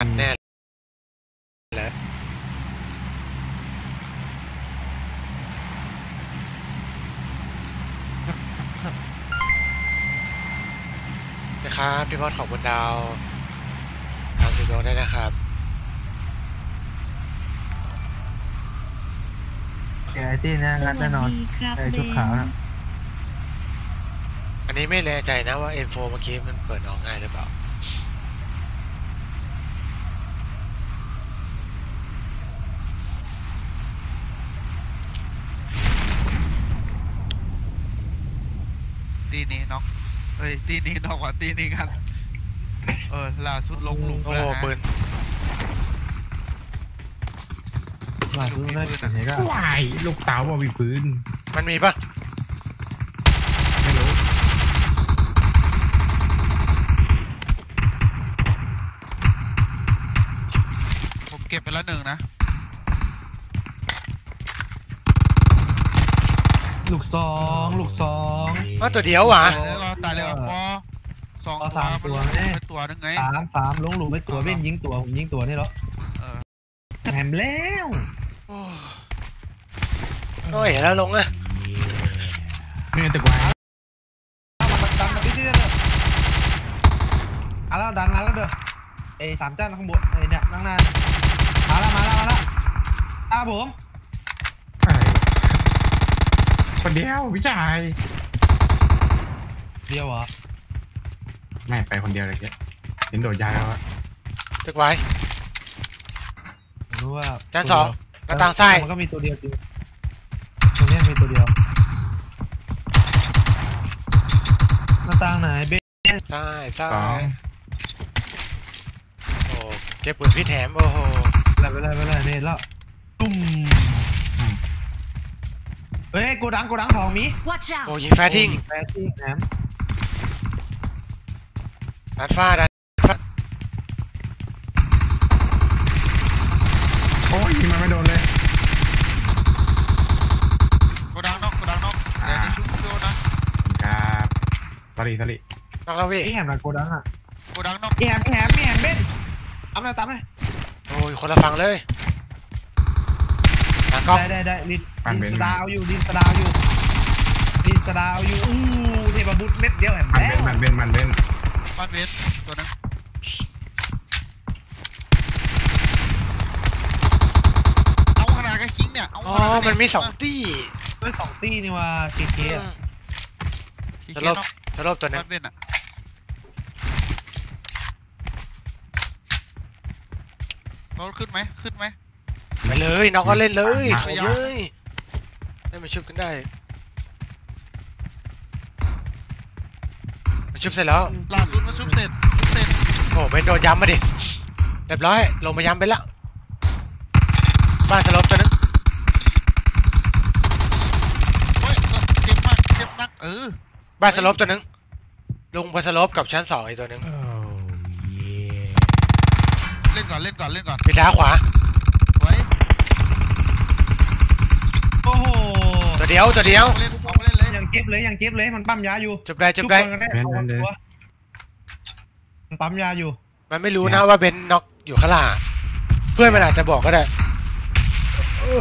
อันแน่แล้วนะครับพี่บอสขอบคุณดาวดาวสิบดวงได้วยนะครับแกที่นะงัดแน่นอนสวัสดีครับใส่ชุดขาวนะอันนี้ไม่แน่ใจนะว่า M4 เมื่อกี้มันเปิดออกง่ายหรือเปล่า ตีนี้น็อกเอ้ยตีนี้น็อกกว่าตีนี้กันเออล่าสุดลงหลุมโอ้แล้วโหนะปืนว่าดูได้เห็นก็วายลูกเต๋าบ่มีปืนมันมีปะไม่รู้ผมเก็บไปแล้วหนึ่งนะ ลูกซองลูกซองอ้าวตัวเดียวหวะตายเลยก็ตายเลยก็พอสองพอตัวสามมันตัวลงแน่เป็นตัวหนึงไง สามสามลงหลุมไม่ตัวเว้นยิงตัวผมยิงตัวนี่เหรอเออ แหมแล้วโอ้โอ้ยเห็นแล้วลงอะไม่งั้นตึกวายเอามาดันมาดิดิเด้อเอาแล้วดันมาแล้วเด้อไอ้สามจ้านข้างบนไอ้เนี่ยข้างหน้าเนี่ยมาแล้วมาแล้วมาแล้วตาผมใช่ คนเดียวพี่ชายเดียวเหรอไม่ไปคนเดียวเลยแกเห็นโดดยาวแล้วอะตึกไว้ผมรู้ว่าจานสองหน้าต่างซ้าย มันก็มีตัวเดียวจริงตรงเนี้ยมีตัวเดียวหน้าต่างไหนเบซ้ายซ้าสองยโอ้เก็บปืนพี่แถม โอ้โหไปเลยไปเลยไปเลยเนี่ยแล้วตุ้ม เฮ้ยโกดังโกดังทองมี Watch โอ้ out! ยิงแฟร์ทิ้งแฟร์ทิ้งแหนมดันฟ้าดันโอ้ยยิงมันไม่โดนเลยโกดังน็อกโกดังน็อกเดี๋ยวนี้ชุบโดนนะครับสลีสลีน้องเราพี่ไอ้แหมนะโกดังอะโกดังน็อกไอ้แหมไอ้แหมไอ้แหมเบ้นเอามาตามไหมโอ้ยคนละฝั่งเลยหา กล้องได้ได้ได้ลินลินสดาวอยู่ลินสดาวอยู่ลินสดาวอยู่อู้เทพบุตรเม็ดเดียวแหมมันแล้เป็นวมันเป็นมันเป็นบ้านเวสตัวหนึงเอาขนาดกับคิงเนี่ยเอาอ๋อ ขนาดกับมันมีเยสองตี้ด้วยสองตี้นี่ว่าเคเคอะคิงสเกลนบน็อกสลบตัวหนึงบ้านเวสอะเราขึ้นไหมขึ้นไหม ไปเลยน้องก็เล่นเลยมาโอ้ยได้มาชุบกันได้มาชุบเสร็จแล้วล่าสุดมาซุบเสร็จซุบเสร็จโอ้เป็นโดนย้ำมาดิเรียบร้อยลงมาย้ำไปละบ้านสลบตัวหนึงเฮ้ยเจ็บมากเจ็บนักเออบ้านสลบตัวหนึงลุงไปสลบกับชั้นสองอีกตัวหนึงเล่นก่อนเล่นก่อนเล่นก่อนปิดด้านขวา ไว้ โอ้โห ตัวเดียวตัวเดียวเอาเล่นเอาเล่นเลยยังเจ็บเลยยังเจ็บเลยมันปั๊มยาอยู่จบได้จบได้ทุกคนก็ได้เอาตัวมันปั๊มยาอยู่ มันไม่รู้นะว่าเบนน็อกอยู่ข้างล่างเพื่อนมันอาจจะบอกก็ได้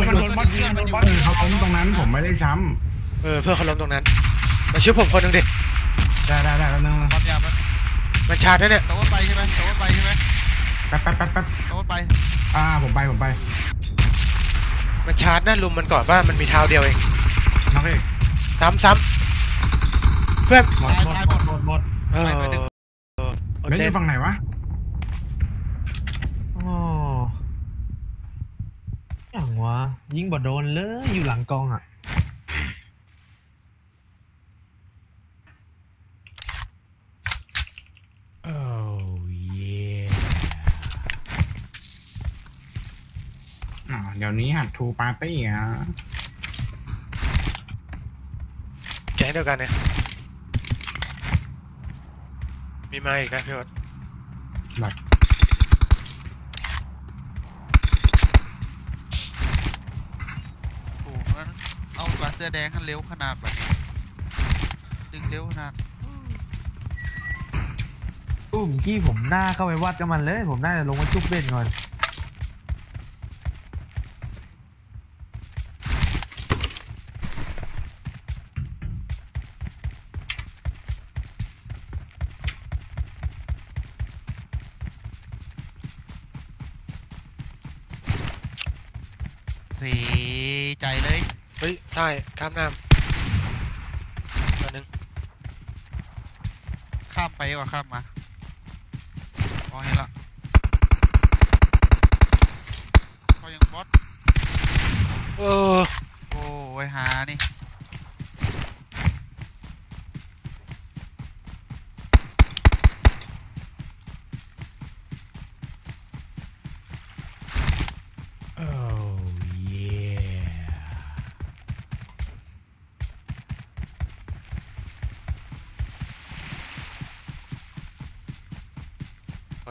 มันโดนบอลยิงมันโดนบอลเอยิองเขาล้มตรงนั้นผมไม่ได้ช้เออเพื่อนเขาล้มตรงนั้นมาช่วยผมคนหนึ่งดิำได้ได้ได้แล้วนึงความยาวมันมันชาร์จนะเนี่ยตะวันไปใช่ไหมตะวันไปใช่ไหมแป๊บแป๊บแป๊บแป๊บตะวันไปอ่าผมไปผมไปมันชาร์จนะลุมมันก่อนว่ามันมีเท้าเดียวเอง น้องเอกซ้ำซ้ำเพื่อนหมดหมดหมดหมดหมดเออไปไปดึงเอออดแล้วอเล่นยู่ฝั่งไหนวะอ๋ออย่างวะยิงบอดโดนเลยอยู่หลังกองอะอ๋อเดี๋ยวนี้หัดทูปาร์ตี้อะ แก๊ งเดียวกันเนี่ย มีมาอีกนะพี่วดแบบโอ้โหงั้นเอาปลาเสื้อแดงขันเร็วขนาดแบบนี้ดึงเร็วขนาดอู้อุ้มกี้ผมหน้าเข้าไปวัดกับมันเลย ผมน่าจะลงมาจุ๊บเล่นก่อน เสีใจเลย เฮ้ยใช่ข้ามน้ำตัวหนึงข้ามไปกว่าข้ามมาอ๋อเห็นละเขายังบอสเออ โอ้ยหานี่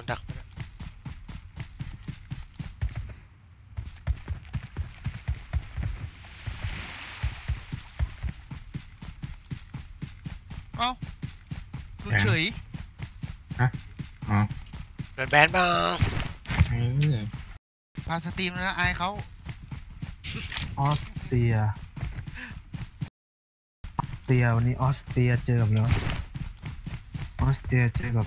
นดักไปแล้วเอ้าหลุดเฉยอ๋อโดนแบนบ้างไอ้พาสตรีมแล้วนะอายเขาออสเตรียออสเตรียวันนี้ออสเตรียเจอกับแล้วออสเตรียเจอกับ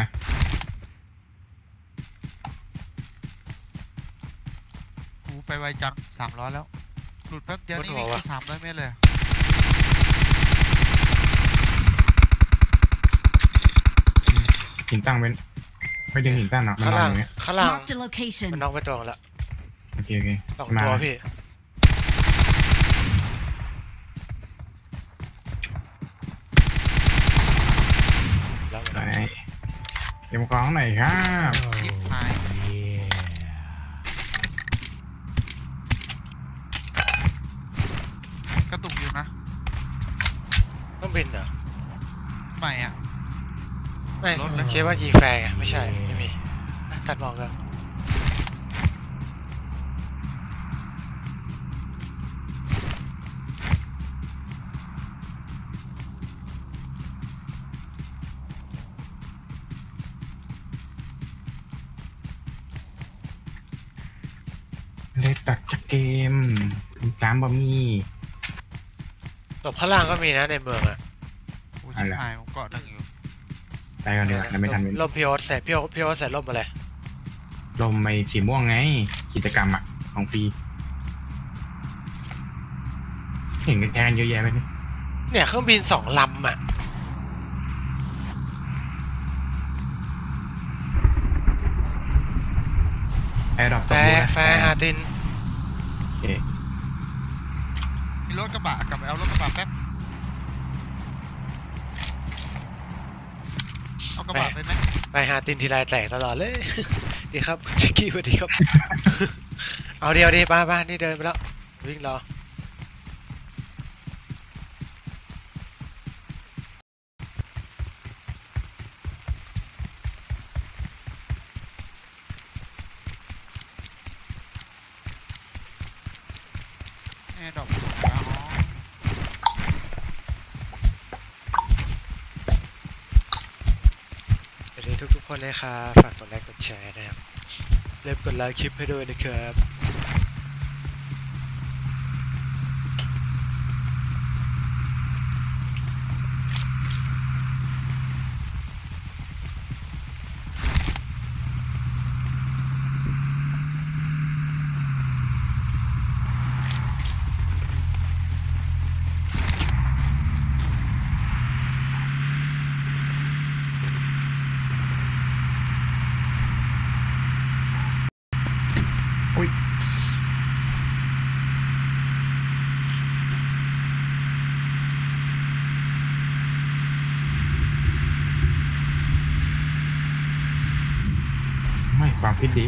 นียโรมาเนียอยู่นะกระตุกนะหูไปไวจังสามร้อยแล้ว หลุดแป๊บเดียวนี่วิ่งไปสามร้อยเมตรเลยอะหินตั้งเว้นไม่ดึงหินตั้งหรอกมันข้างนอนล่าองยู่เนี่ยข้างล่าง Marked a location. มันน็อกไปตัวแล้วโอเคโอเคสองมาตัวพี่แล้ว ไป เก็บของหน่อยครับชิปหายกระตุกอยู่นะ ต้องบินเหรอใหม่อะไม่รถเลยคิดว่ายิงแฟร์ไงไม่ใช่ ไม่มีอะตัดมองแล้ว เล็ดตัดจาก เกมจามบะมี่ตบข้างล่างก็มีนะในเมืองอะโอ้ยอะชิไรปหายผมเกาะหนึ่งอยู่ไปกันเลยแล้วไม่ทันเว้นลมพีโอใส่พี่โอพี่โอใส่ลมมาเลยลมไปสีม่วงไง กิจกรรมอะของฟรีเห็นกันแทนเยอะแยะไปเนี่ยเนี่ยเครื่องบินสองลำอะแอร์ดรอปแฟตัวร์แฟร์ฮาตินโอ เคมีรถกระบะกลับไปเอารถกระบะแป๊บ เอากระบะไปไหมไปฮาตินทีไรแตกตลอดเลย ดีครับชิคกี้สวัสดีครับ เอาเดียวดีป้าป้านี่เดินไปแล้ว วิ่งรอairdrop อ๋อ สวัสดีทุกๆ คนเลยครับ ฝากกดไลค์กดแชร์นะครับเริ่มกดไลค์คลิปให้ด้วยนะครับ คิดดี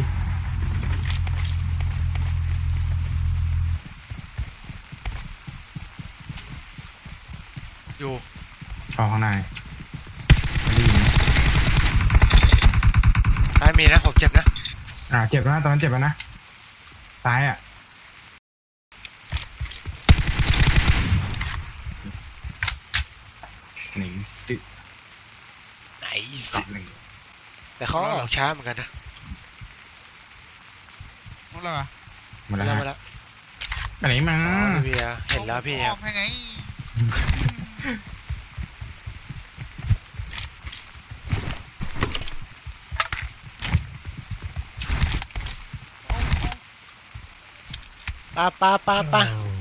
อยู่ออกข้างในไม่ได้ยินซ้ายมีนะผมเจ็บนะ อ่าเจ็บแล้วนะตอนนั้นเจ็บแล้วนะซ้ายอะหนีสิไหนกลับหนึ่งแต่เขาออกช้าเหมือนกันนะนู่น แล้วเหรอหมดมาแล้วแล้วฮะมาแล้วอันนี้มาอ๋อพี่เบียร์เห็นแล้วพี่อครัอบกให้ไงป้าป้าป้าป้าโอ้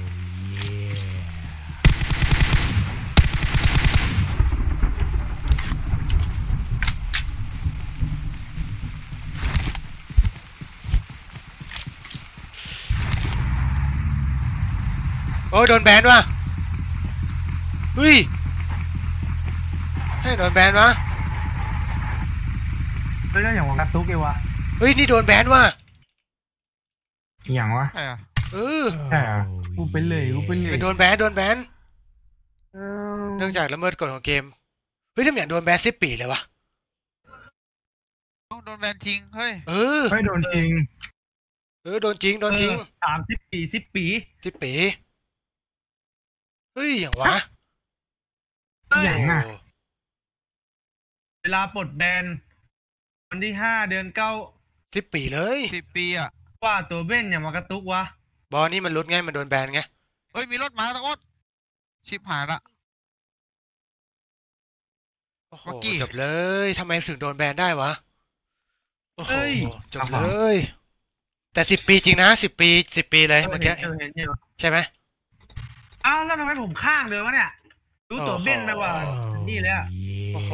ยโดนแบนว่ะเฮ้ยให้ยโดนแบนวะไม่ได้อย่างว่ากระตุกเอวะเฮ้ยนี่โดนแบนว่ะอหย่างวะใช่เหรอเออใช่เหรอกูเป็นเลยกูเป็นเลไปยโดนแบนโดนแบนเออเนื่องจากละเมิดกฎของเกมเฮ้ยทำไมอยากโดนแบนสิบปีเลยวะโอ้โดนแบนทิ้งเฮ้ยเออไม่โดนจริงเออโดนจริงโดนจริงสามสิบปีสิบปีสิบปี เฮ้ยอย่างวะอย่างอะโอ้เวลาปลดแบนวันที่ห้าเดือนเก้าสิบปีเลยสิบปีอะว่าตัวเบ้นอย่างมากระตุกวะบอลนี่มันลุดไงมันโดนแบนไงเอ้ยมีรถมาตะโอ๊ตชิบหายละโอ้โหเมื่อกี้จบเลยทำไมถึงโดนแบนได้วะโอ้โหจบครับเลผมยแต่สิบปีจริงนะสิบปีสิบปีเลยเมื่อกี้เห็นเห็นอยู่ใช่ไหม อ้าวแล้วทำไมผมข้างเลยวะเนี่ย รู้ตัวเบ้นไปกว่า นี่เลยอะ โอ้โห